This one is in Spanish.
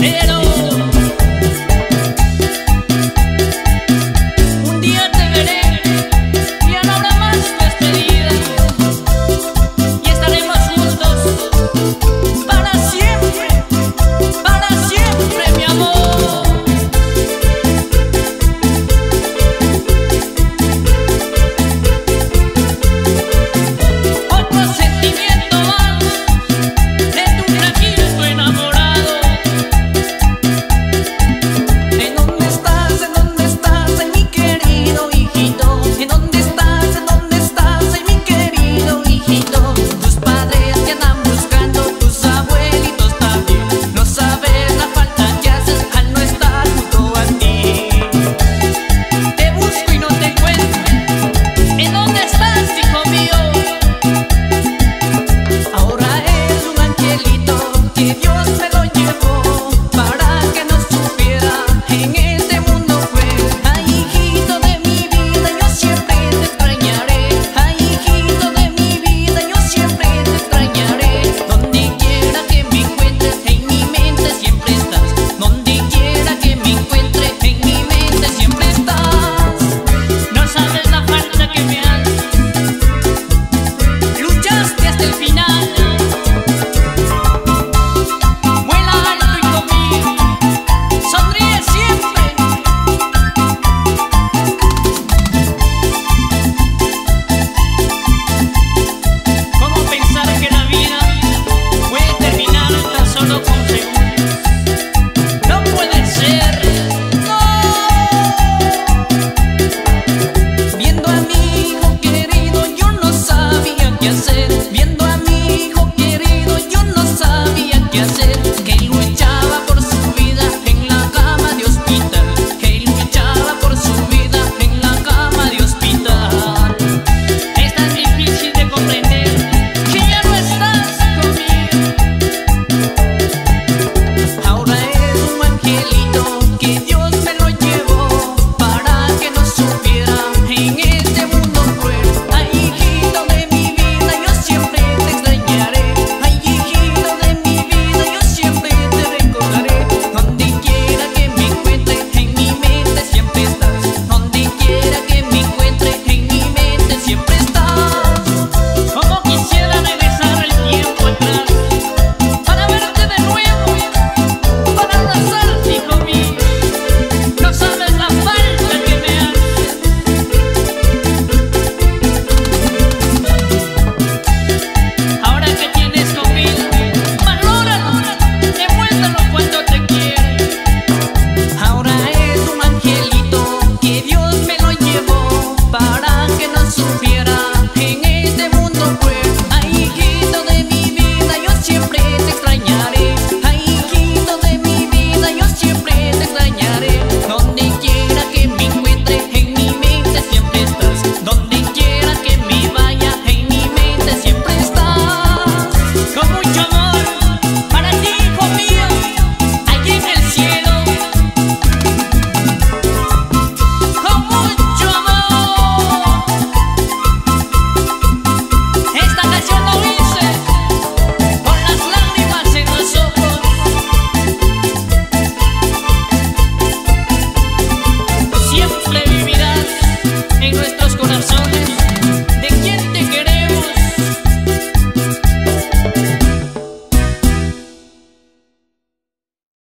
Pero